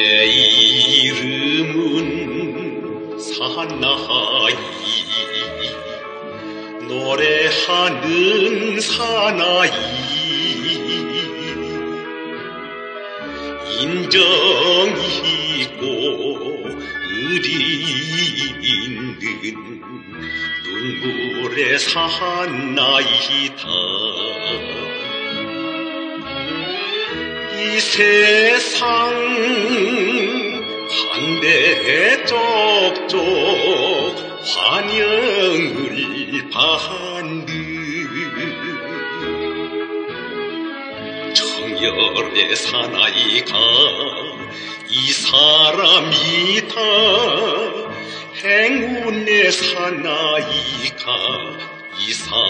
내 이름은 사나이. 노래하는 사나이. 인정 있고 의리 있는 눈물의 사나이다. 이 세 한대 쪽쪽 환영을 받는 정열의 사나이가 이 사람이 다 행운의 사나이가 이 사람이다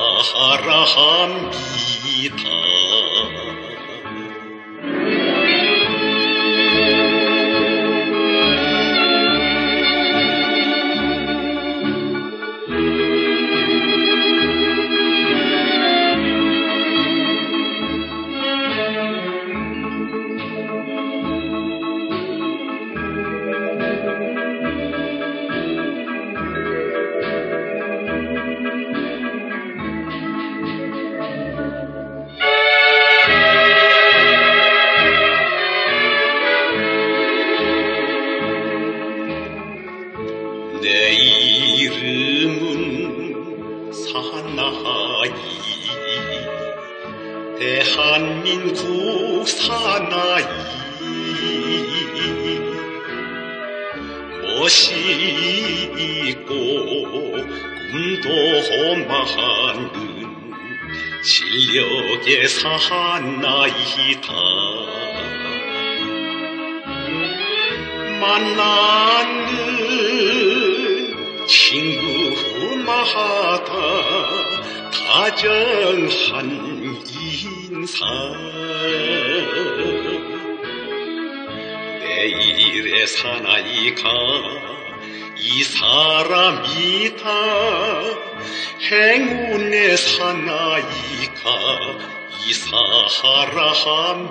내 이름은 사나이. 대한민국 사나이. 멋있고 꿈도 많은 실력의 사나이다. 만나 친구마다 다정한 인사 내일의 사나이가 이 사람이 다. 행운의 사나이가 이 사람이다